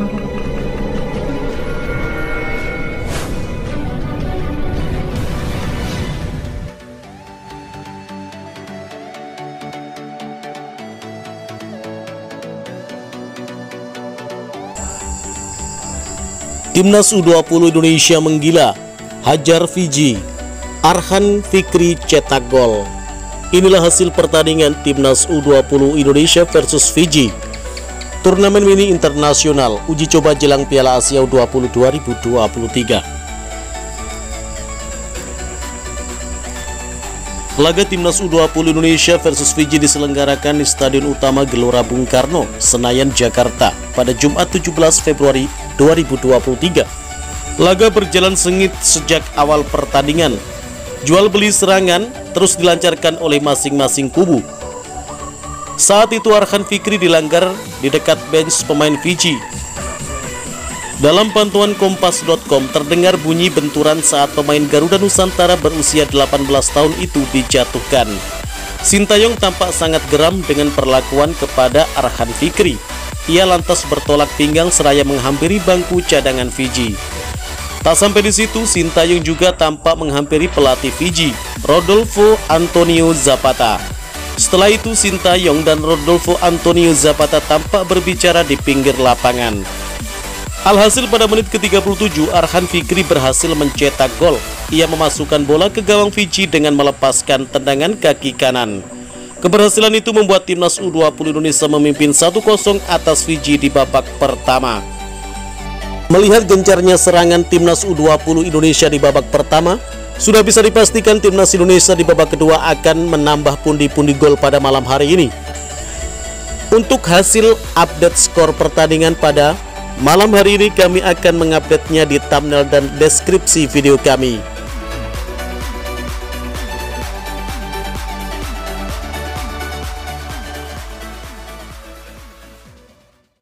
Timnas U20 Indonesia menggila, hajar Fiji, Arhan Fikri cetak gol. Inilah hasil pertandingan Timnas U20 Indonesia versus Fiji. Turnamen mini internasional uji coba jelang Piala Asia U20 2023. Laga Timnas U20 Indonesia versus Fiji diselenggarakan di Stadion Utama Gelora Bung Karno, Senayan, Jakarta pada Jumat 17 Februari 2023. Laga berjalan sengit sejak awal pertandingan. Jual beli serangan terus dilancarkan oleh masing-masing kubu. Saat itu Arhan Fikri dilanggar di dekat bench pemain Fiji. Dalam pantauan kompas.com terdengar bunyi benturan saat pemain Garuda Nusantara berusia 18 tahun itu dijatuhkan. Sintayong tampak sangat geram dengan perlakuan kepada Arhan Fikri. Ia lantas bertolak pinggang seraya menghampiri bangku cadangan Fiji. Tak sampai di situ, Sintayong juga tampak menghampiri pelatih Fiji, Rodolfo Antonio Zapata. Setelah itu, Sintayong dan Rodolfo Antonio Zapata tampak berbicara di pinggir lapangan. Alhasil pada menit ke-37, Arhan Fikri berhasil mencetak gol. Ia memasukkan bola ke gawang Fiji dengan melepaskan tendangan kaki kanan. Keberhasilan itu membuat timnas U20 Indonesia memimpin 1-0 atas Fiji di babak pertama. Melihat gencarnya serangan timnas U20 Indonesia di babak pertama, sudah bisa dipastikan timnas Indonesia di babak kedua akan menambah pundi-pundi gol pada malam hari ini. Untuk hasil update skor pertandingan pada malam hari ini kami akan mengupdate-nya di thumbnail dan deskripsi video kami.